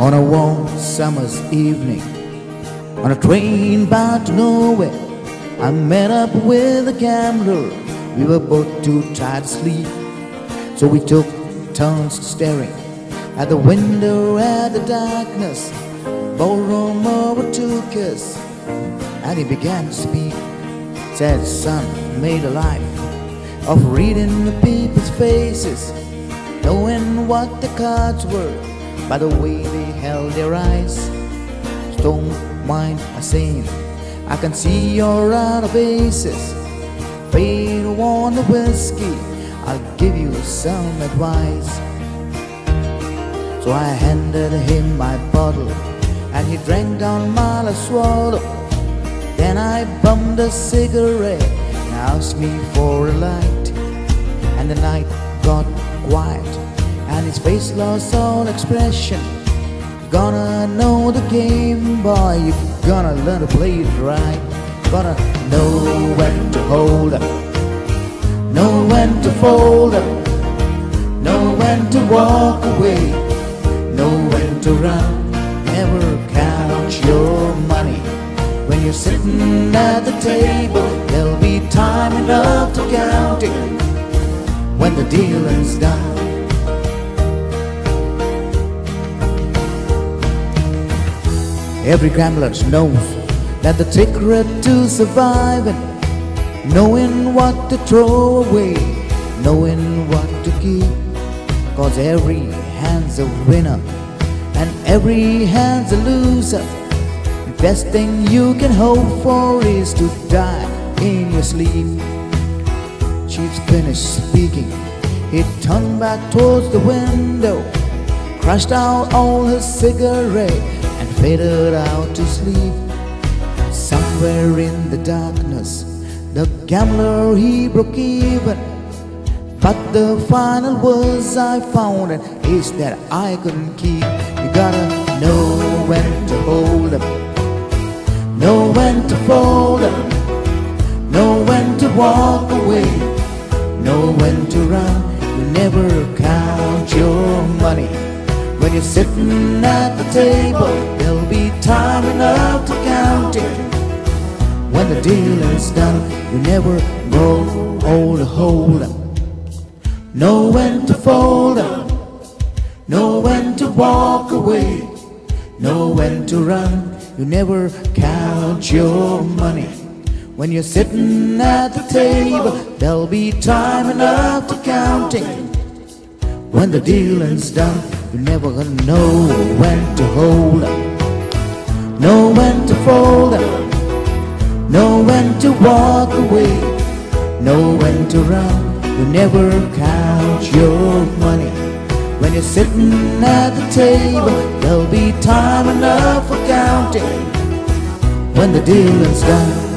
on a warm summer's evening, on a train bound to nowhere, I met up with a gambler. We were both too tired to sleep, so we took turns staring at the window at the darkness. Ballroom overtook us, and he began to speak. Said, son, made a life of reading the people's faces, knowing what the cards were by the way they held their eyes. Don't mind a saying, I can see you're out of aces. Fade on the whiskey, I'll give you some advice. So I handed him my bottle, and he drank down my last swallow. Then I bummed a cigarette and asked me for a light. Lost all expression. Gonna know the game, boy, you gonna learn to play it right. Gonna know when to hold up, know when to fold up, know when to walk away, know when to run. Never count your money when you're sitting at the table. There'll be time enough to count it when the dealing's done. Every gambler knows that the secret to surviving, knowing what to throw away, knowing what to keep. Cause every hand's a winner and every hand's a loser. The best thing you can hope for is to die in your sleep. She's finished speaking. He turned back towards the window, crushed out all his cigarette, faded out to sleep. Somewhere in the darkness, the gambler he broke even. But the final words I found is that I couldn't keep. You gotta know when to hold up, know when to fold up, know when to walk away, know when to run. You never count your money. When you're sitting at the table, there'll be time enough to count it. When the deal is done, you never go hold a hold up. Know when to fold up, know when to walk away, know when to run. You never count your money. When you're sitting at the table, there'll be time enough to count it. When the dealing's done, you're never gonna know when to hold up, know when to fold up, know when to walk away, know when to run. You never count your money. When you're sitting at the table, there'll be time enough for counting when the dealing's done.